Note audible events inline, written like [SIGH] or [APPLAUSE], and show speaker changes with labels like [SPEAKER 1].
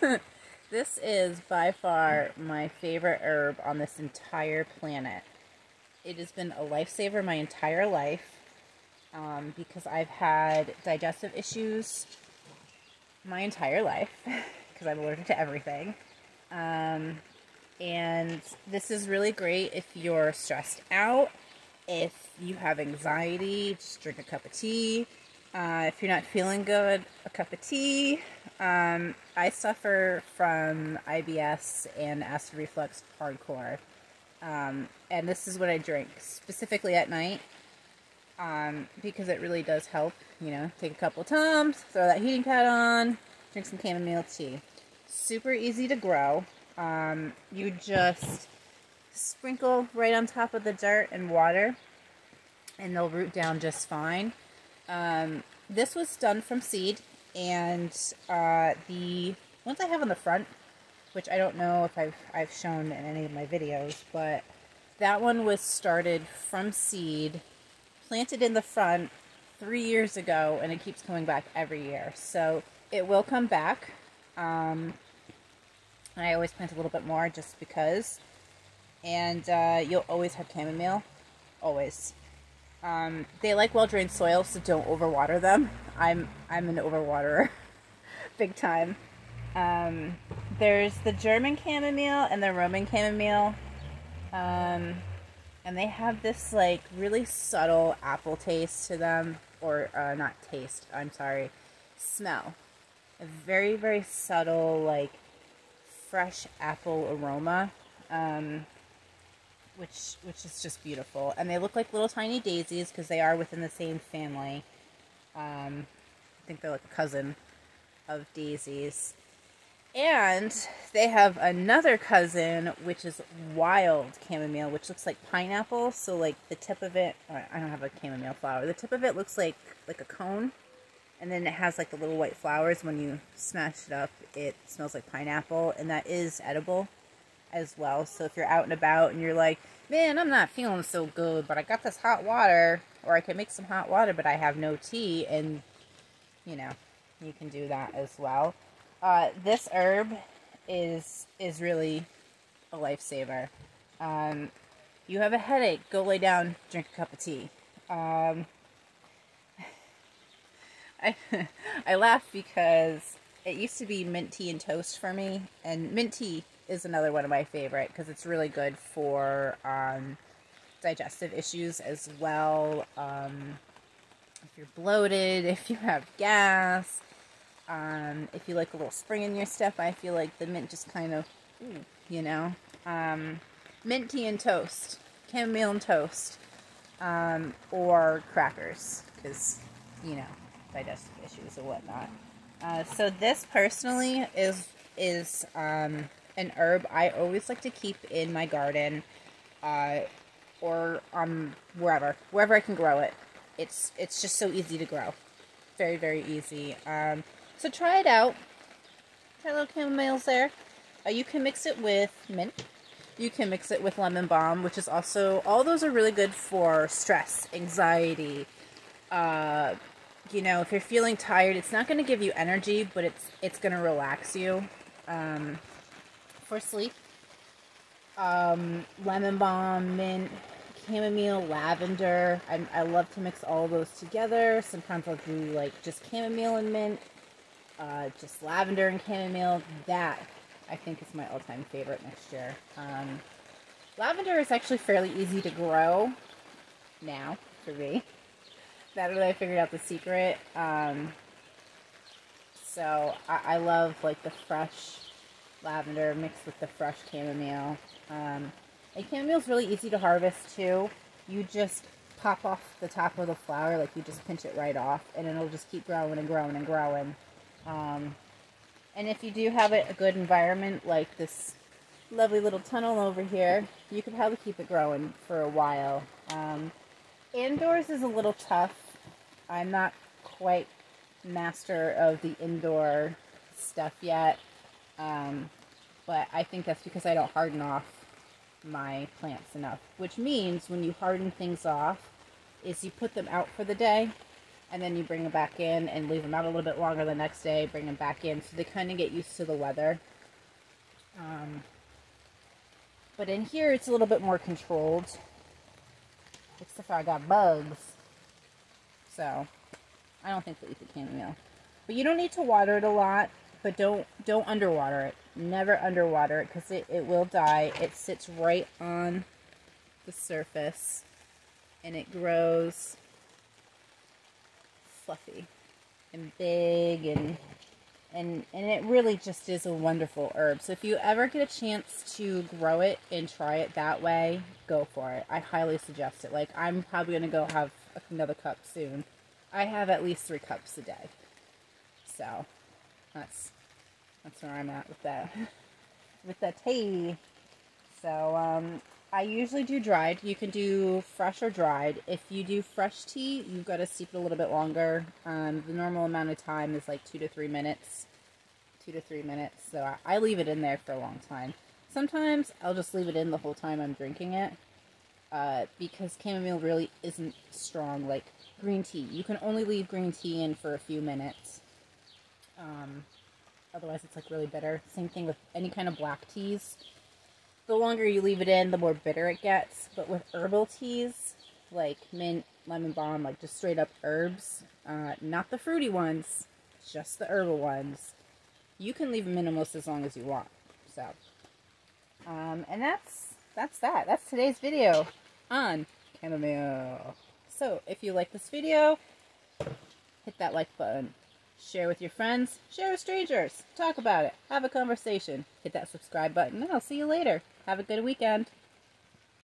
[SPEAKER 1] [LAUGHS] This is by far my favorite herb on this entire planet. It has been a lifesaver my entire life um, because I've had digestive issues my entire life [LAUGHS] because I'm allergic to everything. Um, and this is really great if you're stressed out, if you have anxiety, just drink a cup of tea. Uh, if you're not feeling good, a cup of tea. Um, I suffer from IBS and acid reflux hardcore. Um, and this is what I drink, specifically at night, um, because it really does help. You know, take a couple of Tums, throw that heating pad on, drink some chamomile tea. Super easy to grow. Um, you just sprinkle right on top of the dirt and water, and they'll root down just fine. Um, this was done from seed, and uh, the ones I have on the front, which I don't know if I've, I've shown in any of my videos, but that one was started from seed, planted in the front three years ago, and it keeps coming back every year. So it will come back. Um, I always plant a little bit more just because. And uh, you'll always have chamomile. Always. Um, they like well-drained soil, so don't overwater them. I'm I'm an overwaterer, [LAUGHS] big time. Um, there's the German chamomile and the Roman chamomile, um, and they have this like really subtle apple taste to them, or uh, not taste. I'm sorry, smell. A very very subtle like fresh apple aroma. Um, which which is just beautiful. And they look like little tiny daisies because they are within the same family. Um, I think they're like a cousin of daisies. And they have another cousin, which is wild chamomile, which looks like pineapple. So like the tip of it, I don't have a chamomile flower. The tip of it looks like like a cone, and then it has like the little white flowers. When you smash it up, it smells like pineapple, and that is edible as well. So if you're out and about and you're like, man, I'm not feeling so good, but I got this hot water, or I can make some hot water, but I have no tea, and you know, you can do that as well. Uh, this herb is is really a lifesaver. Um, you have a headache, go lay down, drink a cup of tea. Um, [LAUGHS] I [LAUGHS] I laugh because it used to be mint tea and toast for me, and mint tea is another one of my favorite because it's really good for um, digestive issues as well. Um, if you're bloated, [LAUGHS] if you have gas, um, if you like a little spring in your step, I feel like the mint just kind of, you know. Um, mint tea and toast, chamomile and toast, um, or crackers because, you know, digestive issues and whatnot. Uh, so this personally is is um, an herb I always like to keep in my garden uh, or um, wherever, wherever I can grow it. It's, it's just so easy to grow. Very, very easy. Um, so try it out. Try little chamomiles there. Uh, you can mix it with mint. You can mix it with lemon balm, which is also, all those are really good for stress, anxiety. Uh, you know, if you're feeling tired, it's not going to give you energy, but it's, it's going to relax you. Um, for sleep. Um, lemon balm, mint, chamomile, lavender. I, I love to mix all those together. Sometimes I'll do like just chamomile and mint, uh, just lavender and chamomile. That I think is my all-time favorite mixture. Um, lavender is actually fairly easy to grow now for me. [LAUGHS] Now that I figured out the secret. Um, so I, I love like the fresh lavender mixed with the fresh chamomile. Um, and chamomile is really easy to harvest too. You just pop off the top of the flower, like you just pinch it right off, and it'll just keep growing and growing and growing. Um, and if you do have it a good environment like this lovely little tunnel over here, you could probably keep it growing for a while. Um, indoors is a little tough. I'm not quite master of the indoor stuff yet. Um, but I think that's because I don't harden off my plants enough. Which means when you harden things off, is you put them out for the day and then you bring them back in and leave them out a little bit longer the next day, bring them back in. So they kind of get used to the weather. Um, but in here, it's a little bit more controlled. Except for I got bugs. So, I don't think they'll eat the chamomile. But you don't need to water it a lot, but don't don't underwater it. Never underwater it because it, it will die. It sits right on the surface and it grows fluffy and big and and and it really just is a wonderful herb. So if you ever get a chance to grow it and try it that way, go for it. I highly suggest it. Like I'm probably gonna go have another cup soon. I have at least three cups a day. So that's that's where I'm at with that with the tea. So um I usually do dried. You can do fresh or dried. If you do fresh tea, you've got to steep it a little bit longer. Um, the normal amount of time is like two to three minutes. Two to three minutes. So I, I leave it in there for a long time. Sometimes I'll just leave it in the whole time I'm drinking it. Uh, because chamomile really isn't strong like green tea. You can only leave green tea in for a few minutes. Um, otherwise, it's like really bitter. Same thing with any kind of black teas the longer you leave it in, the more bitter it gets. But with herbal teas, like mint, lemon balm, like just straight up herbs, uh, not the fruity ones, just the herbal ones, you can leave them in almost as long as you want. So, um, and that's that's that. That's today's video on chamomile. So, if you like this video, hit that like button. Share with your friends, share with strangers, talk about it, have a conversation. Hit that subscribe button, and I'll see you later. Have a good weekend.